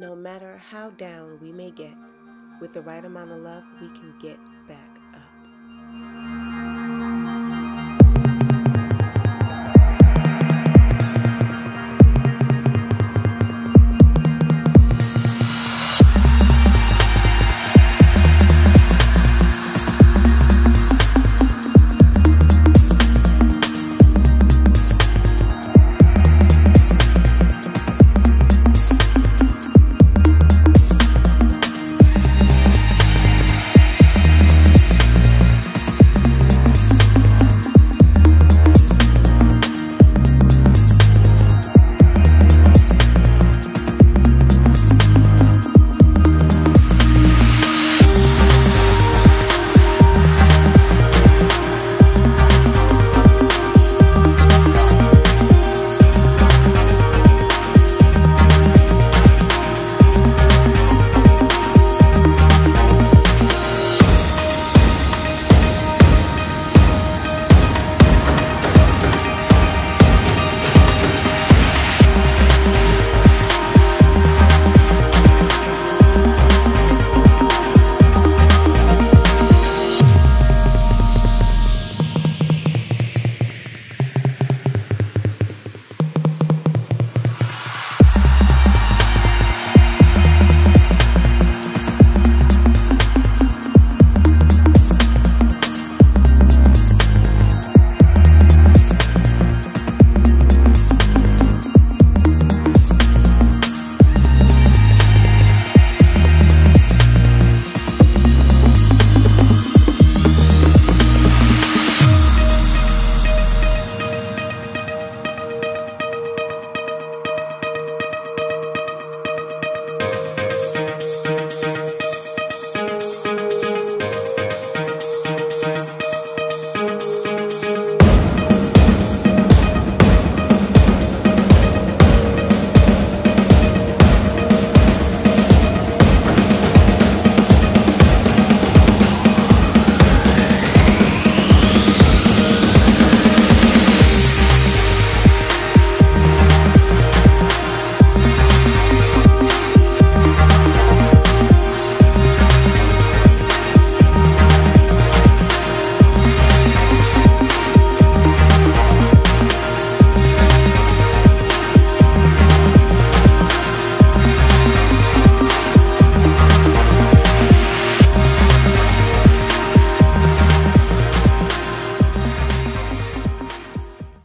No matter how down we may get, with the right amount of love, we can get